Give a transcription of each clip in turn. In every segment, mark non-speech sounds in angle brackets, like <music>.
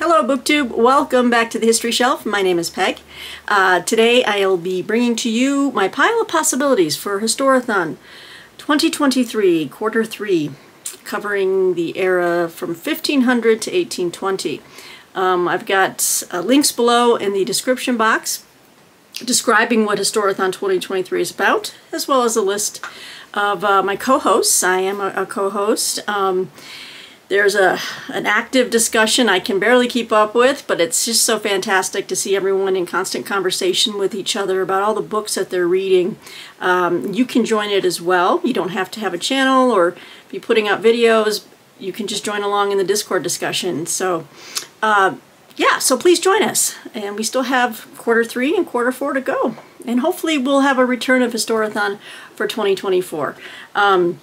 Hello BookTube, welcome back to the History Shelf. My name is Peg. Uh, today I'll be bringing to you my pile of possibilities for Historathon 2023, quarter 3, covering the era from 1500 to 1820. Um, I've got uh, links below in the description box describing what Historathon 2023 is about, as well as a list of uh, my co-hosts. I am a, a co-host. Um, there's a an active discussion I can barely keep up with, but it's just so fantastic to see everyone in constant conversation with each other about all the books that they're reading. Um, you can join it as well. You don't have to have a channel or be putting out videos. You can just join along in the Discord discussion. So, uh, yeah, so please join us. And we still have quarter three and quarter four to go. And hopefully we'll have a return of Historathon for 2024. Um,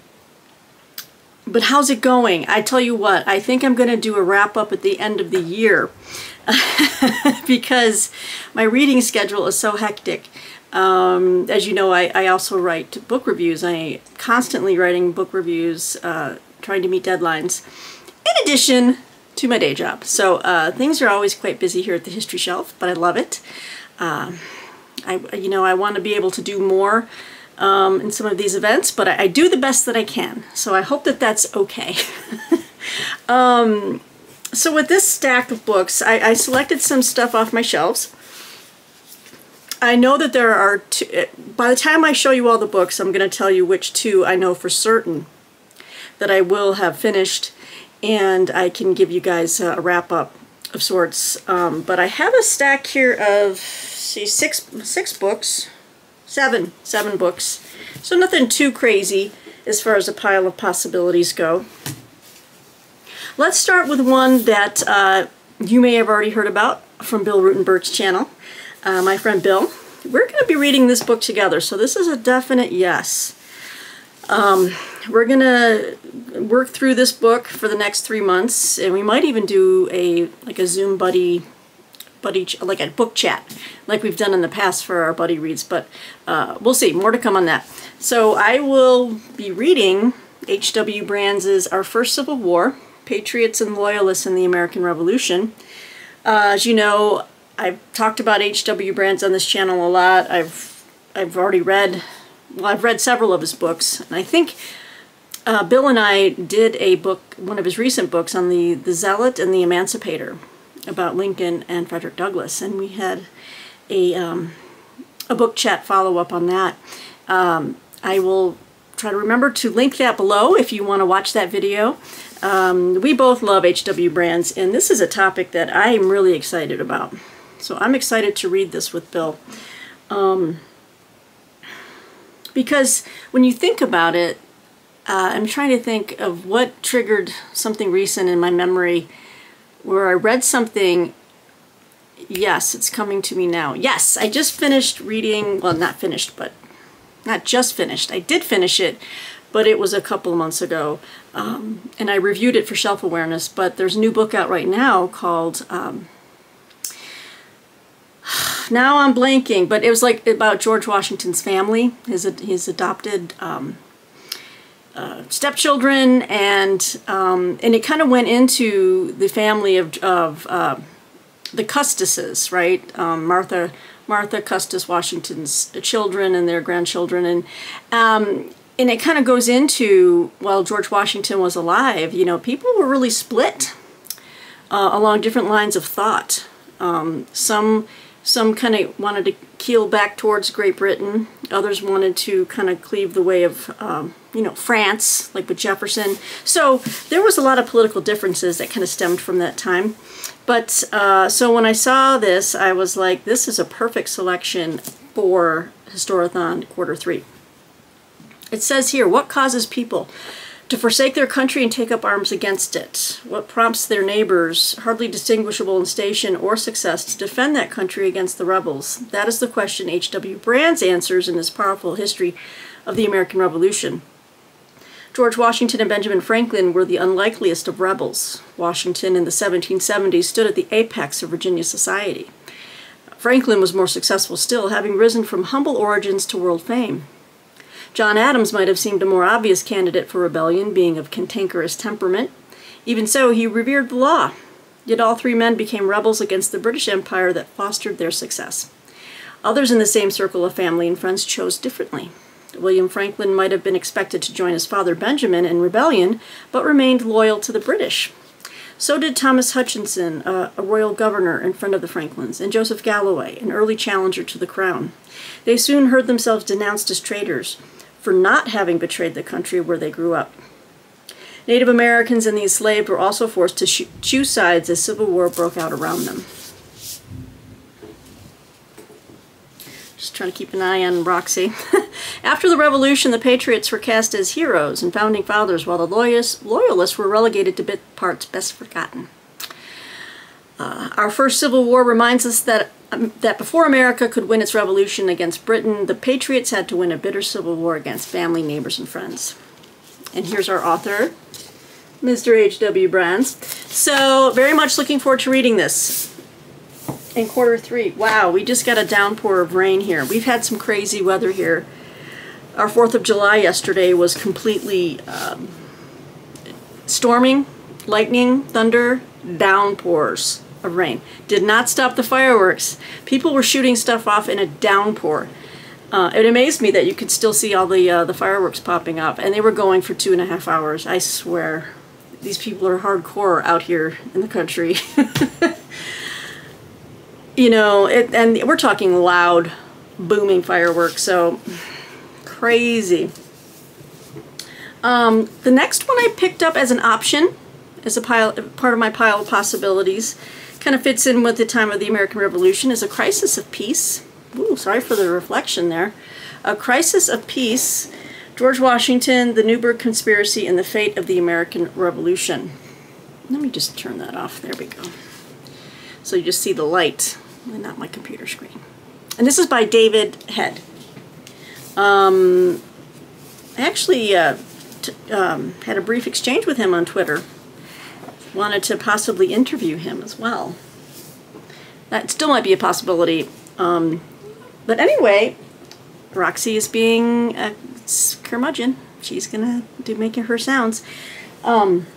but how's it going? I tell you what, I think I'm going to do a wrap up at the end of the year <laughs> because my reading schedule is so hectic. Um, as you know, I, I, also write book reviews. I'm constantly writing book reviews, uh, trying to meet deadlines, in addition to my day job. So uh, things are always quite busy here at the History Shelf, but I love it. Um, I, you know, I want to be able to do more um, in some of these events, but I, I, do the best that I can. So I hope that that's okay. <laughs> um, so with this stack of books, I, I, selected some stuff off my shelves. I know that there are two, by the time I show you all the books, I'm going to tell you which two I know for certain that I will have finished and I can give you guys a wrap up of sorts. Um, but I have a stack here of, see, six, six books Seven. Seven books. So nothing too crazy as far as a pile of possibilities go. Let's start with one that uh, you may have already heard about from Bill Ruttenberg's channel. Uh, my friend Bill. We're going to be reading this book together, so this is a definite yes. Um, we're going to work through this book for the next three months, and we might even do a like a Zoom buddy buddy, like a book chat, like we've done in the past for our buddy reads, but uh, we'll see. More to come on that. So I will be reading H.W. Brands' Our First Civil War, Patriots and Loyalists in the American Revolution. Uh, as you know, I've talked about H.W. Brands on this channel a lot. I've I've already read, well, I've read several of his books, and I think uh, Bill and I did a book, one of his recent books, on the, the Zealot and the Emancipator about Lincoln and Frederick Douglass, and we had a, um, a book chat follow-up on that. Um, I will try to remember to link that below if you want to watch that video. Um, we both love H.W. Brands, and this is a topic that I am really excited about. So I'm excited to read this with Bill. Um, because when you think about it, uh, I'm trying to think of what triggered something recent in my memory where I read something. Yes, it's coming to me now. Yes, I just finished reading, well, not finished, but not just finished. I did finish it, but it was a couple of months ago. Um, and I reviewed it for shelf awareness, but there's a new book out right now called, um, <sighs> now I'm blanking, but it was like about George Washington's family, his, his adopted um, uh, stepchildren, and um, and it kind of went into the family of of uh, the Custises, right? Um, Martha Martha Custis Washington's children and their grandchildren, and um, and it kind of goes into while George Washington was alive, you know, people were really split uh, along different lines of thought. Um, some some kind of wanted to keel back towards Great Britain. Others wanted to kind of cleave the way of, um, you know, France, like with Jefferson. So there was a lot of political differences that kind of stemmed from that time. But uh, so when I saw this, I was like, this is a perfect selection for Historathon Quarter 3. It says here, what causes people to forsake their country and take up arms against it? What prompts their neighbors, hardly distinguishable in station or success, to defend that country against the rebels? That is the question H.W. Brands answers in his powerful history of the American Revolution. George Washington and Benjamin Franklin were the unlikeliest of rebels. Washington in the 1770s stood at the apex of Virginia society. Franklin was more successful still, having risen from humble origins to world fame. John Adams might have seemed a more obvious candidate for rebellion, being of cantankerous temperament. Even so, he revered the law. Yet all three men became rebels against the British Empire that fostered their success. Others in the same circle of family and friends chose differently. William Franklin might have been expected to join his father Benjamin in rebellion, but remained loyal to the British. So did Thomas Hutchinson, uh, a royal governor and friend of the Franklins, and Joseph Galloway, an early challenger to the crown. They soon heard themselves denounced as traitors for not having betrayed the country where they grew up. Native Americans and the enslaved were also forced to choose sides as civil war broke out around them. Just trying to keep an eye on Roxy. <laughs> After the Revolution, the Patriots were cast as heroes and founding fathers, while the loyalists, were relegated to bit parts best forgotten. Uh, our first Civil War reminds us that that before America could win its revolution against Britain, the Patriots had to win a bitter civil war against family, neighbors, and friends. And here's our author, Mr. H.W. Brands. So, very much looking forward to reading this in quarter three. Wow, we just got a downpour of rain here. We've had some crazy weather here. Our 4th of July yesterday was completely um, storming, lightning, thunder, downpours of rain. Did not stop the fireworks. People were shooting stuff off in a downpour. Uh, it amazed me that you could still see all the uh, the fireworks popping up, and they were going for two and a half hours. I swear, these people are hardcore out here in the country. <laughs> you know, it, and we're talking loud, booming fireworks, so crazy. Um, the next one I picked up as an option, as a pile, part of my pile of possibilities, kind of fits in with the time of the American Revolution, is A Crisis of Peace. Ooh, sorry for the reflection there. A Crisis of Peace, George Washington, the Newburgh Conspiracy, and the Fate of the American Revolution. Let me just turn that off. There we go. So you just see the light and not my computer screen. And this is by David Head. Um, I actually uh, um, had a brief exchange with him on Twitter. Wanted to possibly interview him as well. That still might be a possibility. Um, but anyway, Roxy is being a curmudgeon. She's gonna do making her sounds. Um,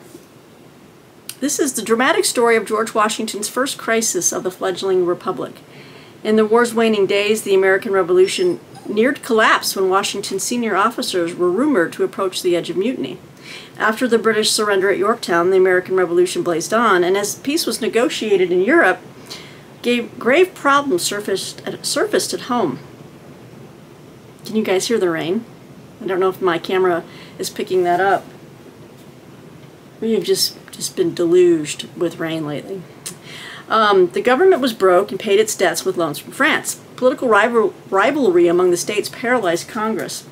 this is the dramatic story of George Washington's first crisis of the fledgling republic. In the war's waning days, the American Revolution neared collapse when Washington's senior officers were rumored to approach the edge of mutiny. After the British surrender at Yorktown, the American Revolution blazed on, and as peace was negotiated in Europe, gave grave problems surfaced at, surfaced at home. Can you guys hear the rain? I don't know if my camera is picking that up. We have just just been deluged with rain lately. Um, the government was broke and paid its debts with loans from France. Political rival rivalry among the states paralyzed Congress.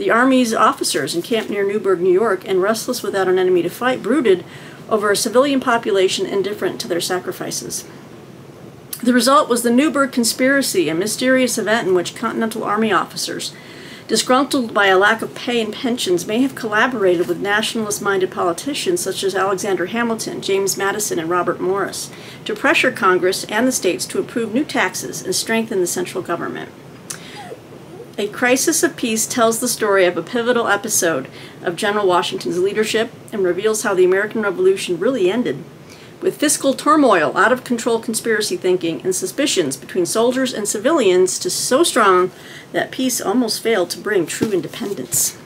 The Army's officers encamped near Newburgh, New York, and restless without an enemy to fight, brooded over a civilian population indifferent to their sacrifices. The result was the Newburgh Conspiracy, a mysterious event in which Continental Army officers disgruntled by a lack of pay and pensions, may have collaborated with nationalist minded politicians such as Alexander Hamilton, James Madison, and Robert Morris to pressure Congress and the states to approve new taxes and strengthen the central government. A Crisis of Peace tells the story of a pivotal episode of General Washington's leadership and reveals how the American Revolution really ended with fiscal turmoil, out of control conspiracy thinking, and suspicions between soldiers and civilians to so strong that peace almost failed to bring true independence.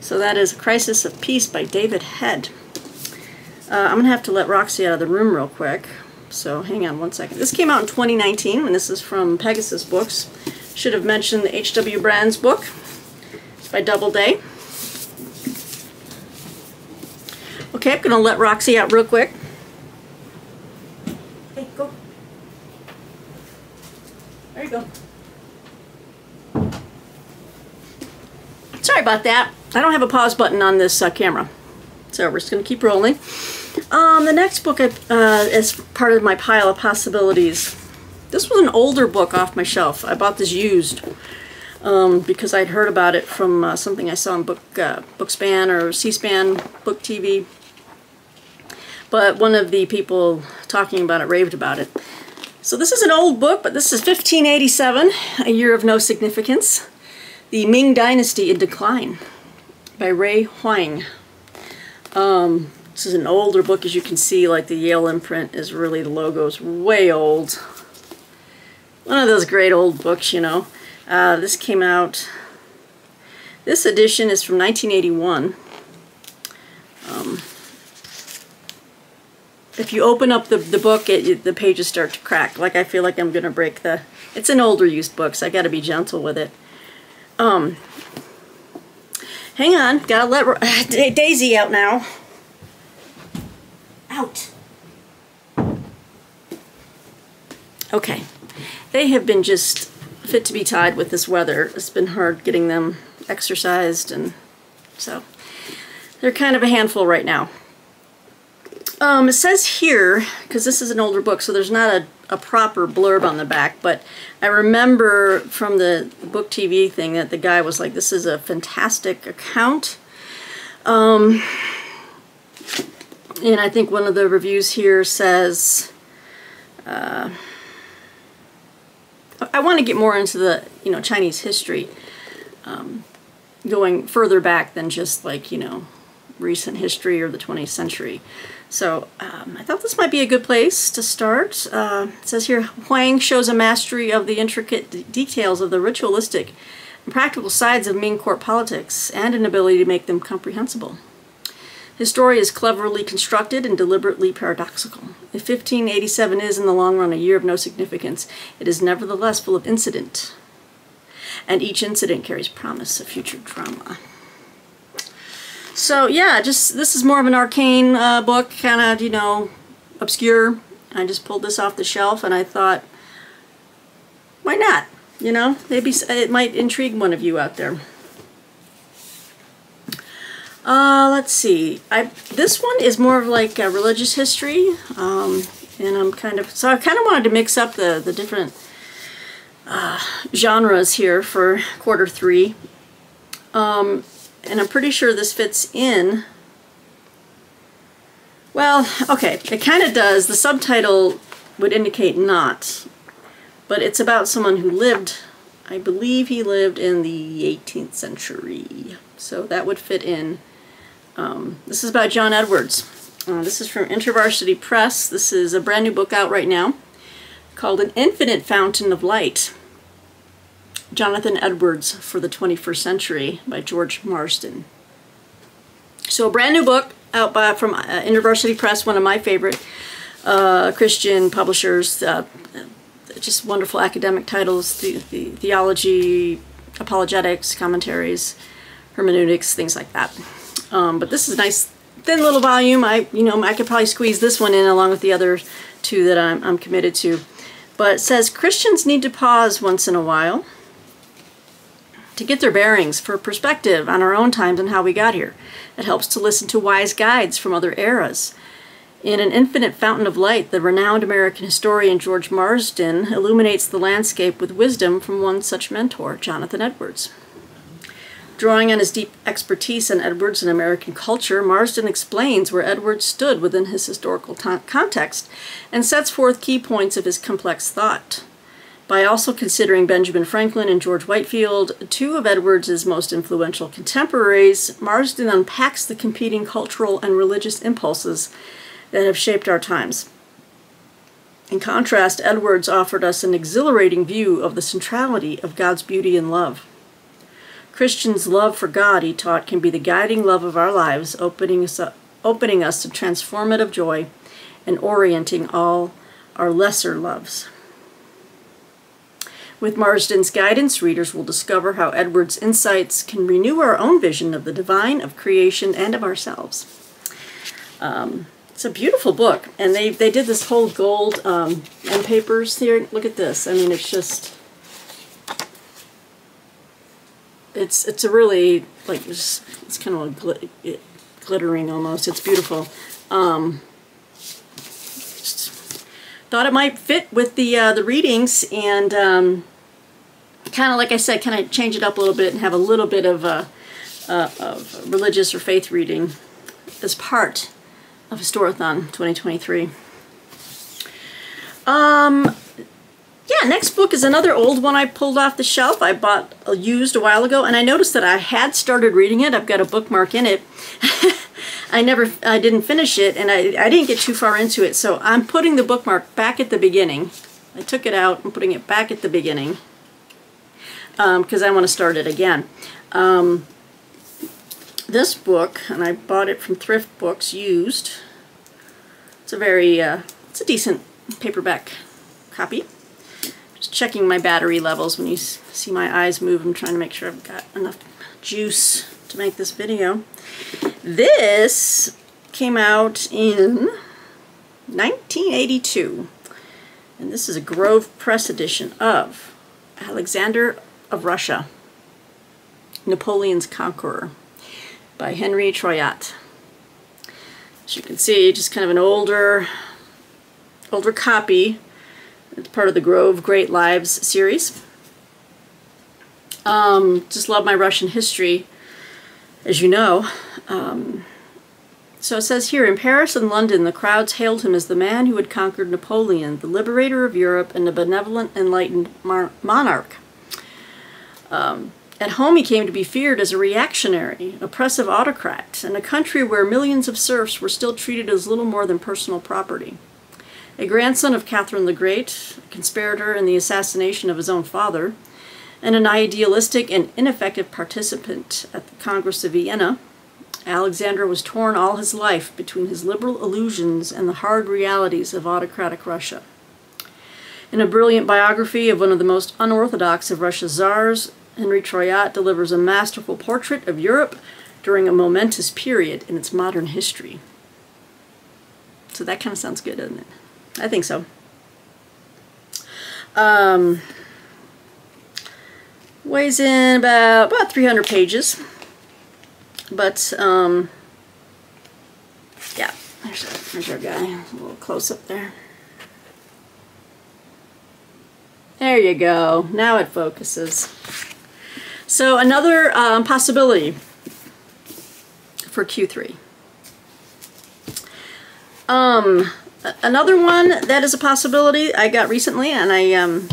So that is A Crisis of Peace by David Head. Uh, I'm going to have to let Roxy out of the room real quick, so hang on one second. This came out in 2019, and this is from Pegasus Books. Should have mentioned the H.W. Brands book. It's by Doubleday. Okay, I'm going to let Roxy out real quick. Hey, go. There you go. Sorry about that. I don't have a pause button on this uh, camera. So we're just going to keep rolling. Um, the next book I, uh, is part of my pile of possibilities. This was an older book off my shelf. I bought this used um, because I'd heard about it from uh, something I saw on Book uh, Bookspan or C-SPAN Book TV. But one of the people talking about it raved about it. So this is an old book, but this is 1587, a year of no significance. The Ming Dynasty in Decline by Ray Huang. Um, This is an older book, as you can see, like the Yale imprint is really, the logo's way old. One of those great old books, you know. Uh, this came out, this edition is from 1981. Um, if you open up the, the book, it, the pages start to crack. Like I feel like I'm going to break the... It's an older used book, so I got to be gentle with it. Um, hang on, gotta let <laughs> Daisy out now. Out. Okay. They have been just fit to be tied with this weather. It's been hard getting them exercised and so they're kind of a handful right now. Um, it says here, because this is an older book, so there's not a, a proper blurb on the back, but I remember from the book TV thing that the guy was like, this is a fantastic account. Um, and I think one of the reviews here says, uh, I want to get more into the, you know, Chinese history, um, going further back than just like, you know, recent history or the 20th century. So um, I thought this might be a good place to start. Uh, it says here, Huang shows a mastery of the intricate details of the ritualistic and practical sides of Ming court politics and an ability to make them comprehensible. His story is cleverly constructed and deliberately paradoxical. If 1587 is, in the long run, a year of no significance, it is nevertheless full of incident. And each incident carries promise of future drama. So yeah, just this is more of an arcane uh, book, kind of, you know, obscure. I just pulled this off the shelf and I thought, why not? You know, maybe it might intrigue one of you out there. Uh, let's see. I this one is more of like a religious history, um, and I'm kind of so I kind of wanted to mix up the the different uh, genres here for quarter three, um, and I'm pretty sure this fits in. Well, okay, it kind of does. The subtitle would indicate not, but it's about someone who lived. I believe he lived in the 18th century, so that would fit in. Um, this is about John Edwards. Uh, this is from InterVarsity Press. This is a brand new book out right now called An Infinite Fountain of Light. Jonathan Edwards for the 21st Century by George Marsden. So a brand new book out by, from uh, InterVarsity Press, one of my favorite uh, Christian publishers. Uh, just wonderful academic titles, the, the, theology, apologetics, commentaries, hermeneutics, things like that. Um, but this is a nice thin little volume. I, you know, I could probably squeeze this one in along with the other two that I'm, I'm committed to. But it says Christians need to pause once in a while to get their bearings for perspective on our own times and how we got here. It helps to listen to wise guides from other eras. In An Infinite Fountain of Light, the renowned American historian George Marsden illuminates the landscape with wisdom from one such mentor, Jonathan Edwards. Drawing on his deep expertise in Edwards and American culture, Marsden explains where Edwards stood within his historical context and sets forth key points of his complex thought. By also considering Benjamin Franklin and George Whitefield, two of Edwards's most influential contemporaries, Marsden unpacks the competing cultural and religious impulses that have shaped our times. In contrast, Edwards offered us an exhilarating view of the centrality of God's beauty and love. Christians' love for God, he taught, can be the guiding love of our lives, opening us, up, opening us to transformative joy and orienting all our lesser loves. With Marsden's guidance, readers will discover how Edwards' insights can renew our own vision of the divine, of creation, and of ourselves. Um, it's a beautiful book, and they, they did this whole gold um, end papers here. Look at this. I mean, it's just it's it's a really like it's, it's kind of gl it, glittering almost. It's beautiful. Um, thought it might fit with the uh, the readings and um, kind of like I said, kind of change it up a little bit and have a little bit of a uh, of religious or faith reading as part of Historathon 2023. Um, yeah, next book is another old one I pulled off the shelf. I bought uh, used a while ago, and I noticed that I had started reading it. I've got a bookmark in it. <laughs> I never, I didn't finish it, and I, I didn't get too far into it, so I'm putting the bookmark back at the beginning. I took it out, I'm putting it back at the beginning, because um, I want to start it again. Um, this book, and I bought it from Thrift Books used. It's a very, uh, it's a decent paperback copy. Just checking my battery levels when you see my eyes move. I'm trying to make sure I've got enough juice to make this video. This came out in 1982. And this is a Grove Press edition of Alexander of Russia, Napoleon's Conqueror by Henry Troyat. As you can see, just kind of an older, older copy. It's part of the Grove Great Lives series. Um, just love my Russian history, as you know. Um, so it says here, in Paris and London, the crowds hailed him as the man who had conquered Napoleon, the liberator of Europe and a benevolent, enlightened monarch. Um, at home he came to be feared as a reactionary, oppressive autocrat, in a country where millions of serfs were still treated as little more than personal property. A grandson of Catherine the Great, a conspirator in the assassination of his own father, and an idealistic and ineffective participant at the Congress of Vienna, Alexander was torn all his life between his liberal illusions and the hard realities of autocratic Russia. In a brilliant biography of one of the most unorthodox of Russia's czars, Henry Troyat delivers a masterful portrait of Europe during a momentous period in its modern history. So that kind of sounds good, doesn't it? I think so. Um, weighs in about, about 300 pages. But, um, yeah, there's, there's our guy. A little close up there. There you go. Now it focuses. So another um, possibility for Q3. Um, another one that is a possibility I got recently, and I um,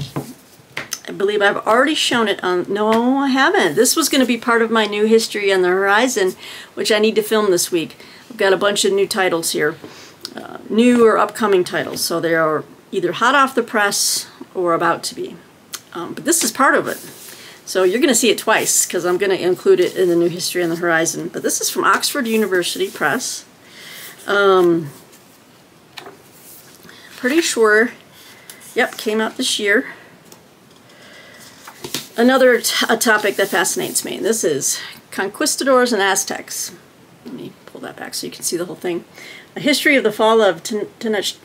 I believe I've already shown it on, no I haven't. This was going to be part of my new History on the Horizon, which I need to film this week. I've got a bunch of new titles here, uh, new or upcoming titles, so they are either hot off the press or about to be. Um, but this is part of it. So you're going to see it twice because I'm going to include it in the New History on the Horizon. But this is from Oxford University Press. Um, pretty sure, yep, came out this year. Another a topic that fascinates me. This is Conquistadors and Aztecs. Let me pull that back so you can see the whole thing. A history of the fall of Tenochtitlan.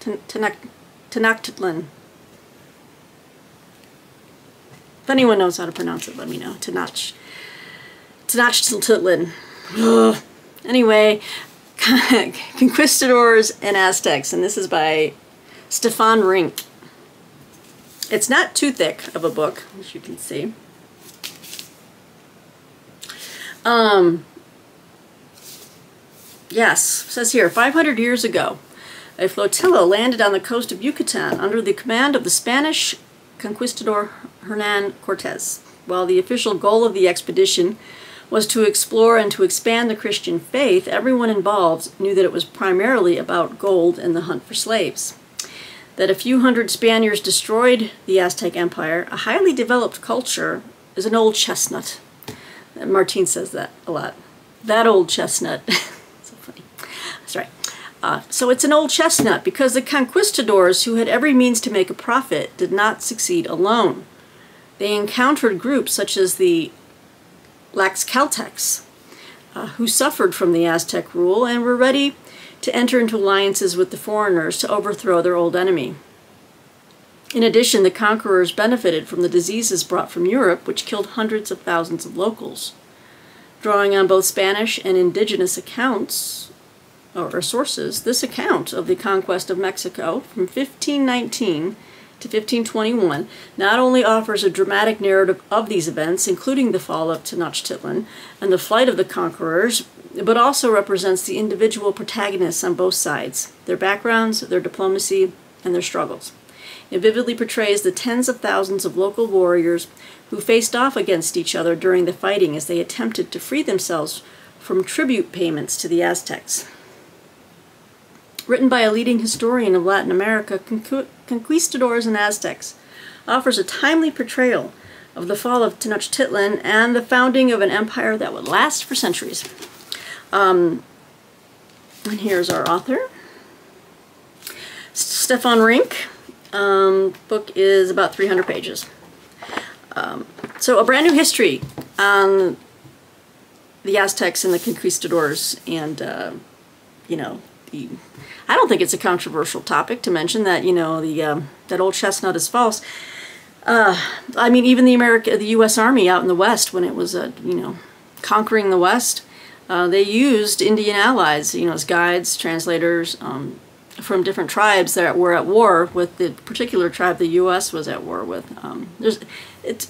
Tenochtitlan. If anyone knows how to pronounce it, let me know. Tenoch. Tenochtitlan. anyway, <laughs> Conquistadors and Aztecs, and this is by Stefan Rink. It's not too thick of a book, as you can see. Um, yes, says here, 500 years ago, a flotilla landed on the coast of Yucatan under the command of the Spanish conquistador Hernan Cortez. While the official goal of the expedition was to explore and to expand the Christian faith, everyone involved knew that it was primarily about gold and the hunt for slaves that a few hundred Spaniards destroyed the Aztec Empire, a highly developed culture is an old chestnut. Martine says that a lot. That old chestnut. <laughs> so funny. Right. Uh, so it's an old chestnut because the conquistadors, who had every means to make a profit, did not succeed alone. They encountered groups such as the Tlaxcaltecs, uh, who suffered from the Aztec rule and were ready to enter into alliances with the foreigners to overthrow their old enemy. In addition, the conquerors benefited from the diseases brought from Europe, which killed hundreds of thousands of locals. Drawing on both Spanish and indigenous accounts, or sources, this account of the conquest of Mexico from 1519 to 1521 not only offers a dramatic narrative of these events, including the fall of Tenochtitlan and the flight of the conquerors, but also represents the individual protagonists on both sides, their backgrounds, their diplomacy, and their struggles. It vividly portrays the tens of thousands of local warriors who faced off against each other during the fighting as they attempted to free themselves from tribute payments to the Aztecs. Written by a leading historian of Latin America, Conquistadors and Aztecs offers a timely portrayal of the fall of Tenochtitlan and the founding of an empire that would last for centuries. Um, and here's our author. Stefan Rink. Um, book is about 300 pages. Um, so a brand new history on the Aztecs and the conquistadors and, uh, you know, the, I don't think it's a controversial topic to mention that, you know, the um, that old chestnut is false. Uh, I mean, even the America, the U.S. Army out in the West, when it was, uh, you know, conquering the West, uh, they used Indian allies, you know, as guides, translators um, from different tribes that were at war with the particular tribe the U.S. was at war with. Um, it,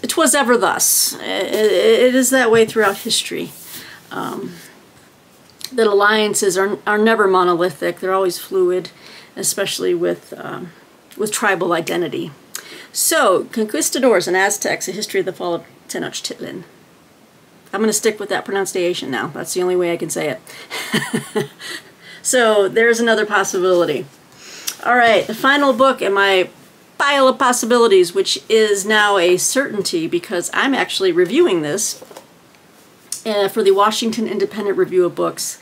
it was ever thus. It, it is that way throughout history. Um, that alliances are, are never monolithic. They're always fluid, especially with, um, with tribal identity. So, Conquistadors and Aztecs, A History of the Fall of Tenochtitlan. I'm going to stick with that pronunciation now. That's the only way I can say it. <laughs> so, there's another possibility. All right, the final book in my pile of possibilities, which is now a certainty because I'm actually reviewing this uh, for the Washington Independent Review of Books.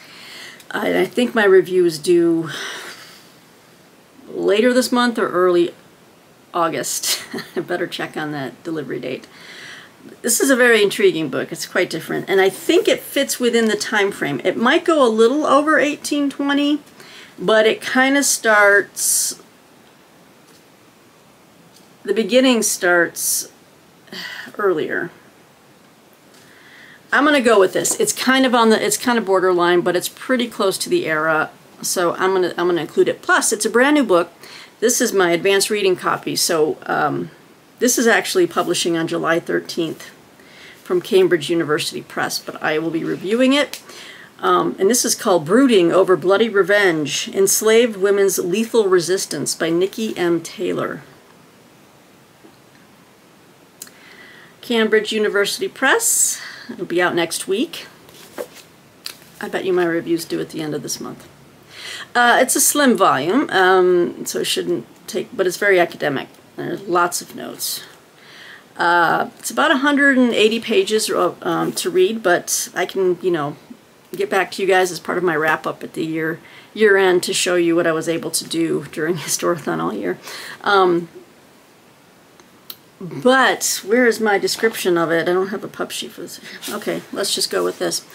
Uh, I think my review is due later this month or early August. <laughs> I better check on that delivery date. This is a very intriguing book. It's quite different, and I think it fits within the time frame. It might go a little over 1820, but it kind of starts. The beginning starts earlier. I'm gonna go with this. It's kind of on the, it's kind of borderline, but it's pretty close to the era. So I'm gonna, I'm gonna include it. Plus, it's a brand new book. This is my advanced reading copy, so um, this is actually publishing on July 13th from Cambridge University Press, but I will be reviewing it. Um, and this is called Brooding Over Bloody Revenge, Enslaved Women's Lethal Resistance by Nikki M. Taylor. Cambridge University Press. It'll be out next week. I bet you my review's due at the end of this month. Uh, it's a slim volume, um, so it shouldn't take, but it's very academic. There's lots of notes. Uh, it's about 180 pages uh, um, to read, but I can, you know, get back to you guys as part of my wrap-up at the year year end to show you what I was able to do during <laughs> Historathon all year. Um, but where is my description of it? I don't have a pub sheet for this. Okay, let's just go with this.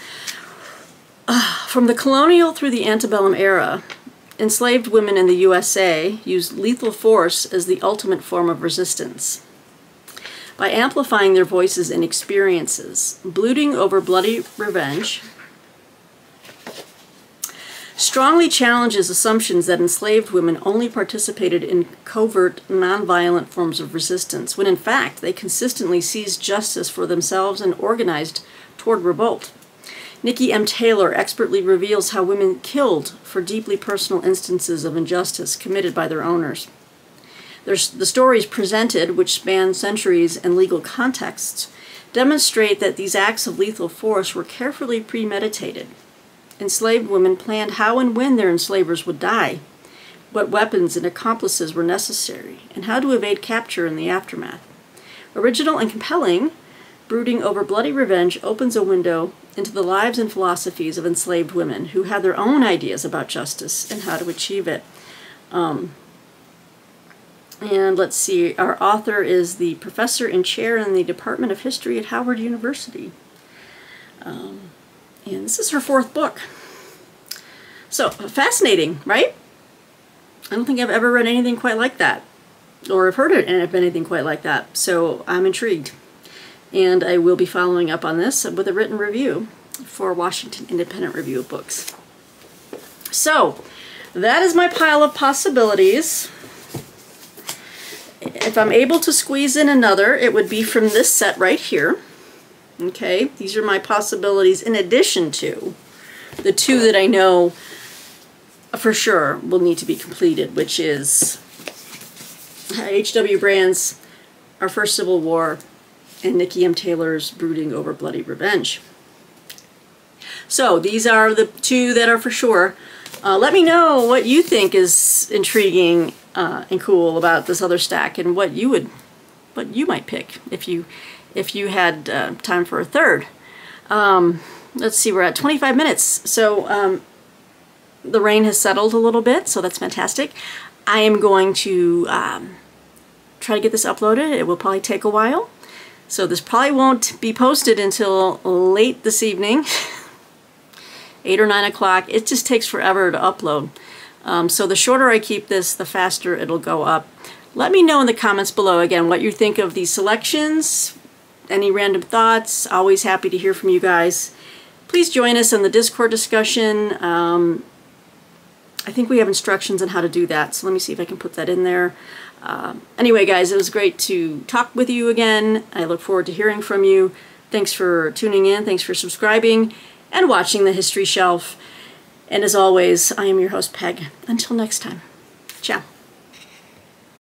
Ah, from the colonial through the antebellum era, enslaved women in the USA used lethal force as the ultimate form of resistance. By amplifying their voices and experiences, brooding over bloody revenge, strongly challenges assumptions that enslaved women only participated in covert, nonviolent forms of resistance, when in fact they consistently seized justice for themselves and organized toward revolt. Nikki M. Taylor expertly reveals how women killed for deeply personal instances of injustice committed by their owners. There's, the stories presented, which span centuries and legal contexts, demonstrate that these acts of lethal force were carefully premeditated. Enslaved women planned how and when their enslavers would die, what weapons and accomplices were necessary, and how to evade capture in the aftermath. Original and compelling, brooding over bloody revenge opens a window into the lives and philosophies of enslaved women who had their own ideas about justice and how to achieve it. Um, and let's see, our author is the professor and chair in the Department of History at Howard University. Um, and this is her fourth book. So, fascinating, right? I don't think I've ever read anything quite like that, or have heard it of anything quite like that. So, I'm intrigued and I will be following up on this with a written review for Washington Independent Review of Books. So, that is my pile of possibilities. If I'm able to squeeze in another, it would be from this set right here. Okay, these are my possibilities in addition to the two that I know for sure will need to be completed, which is H.W. Brands' Our First Civil War and Nikki M. Taylor's Brooding Over Bloody Revenge. So these are the two that are for sure. Uh, let me know what you think is intriguing uh, and cool about this other stack and what you would, what you might pick if you, if you had uh, time for a third. Um, let's see, we're at 25 minutes. So um, the rain has settled a little bit, so that's fantastic. I am going to um, try to get this uploaded. It will probably take a while. So this probably won't be posted until late this evening, <laughs> 8 or 9 o'clock. It just takes forever to upload. Um, so the shorter I keep this, the faster it'll go up. Let me know in the comments below, again, what you think of these selections, any random thoughts. Always happy to hear from you guys. Please join us in the Discord discussion. Um, I think we have instructions on how to do that, so let me see if I can put that in there. Uh, anyway, guys, it was great to talk with you again. I look forward to hearing from you. Thanks for tuning in. Thanks for subscribing and watching the History Shelf. And as always, I am your host, Peg. Until next time, ciao.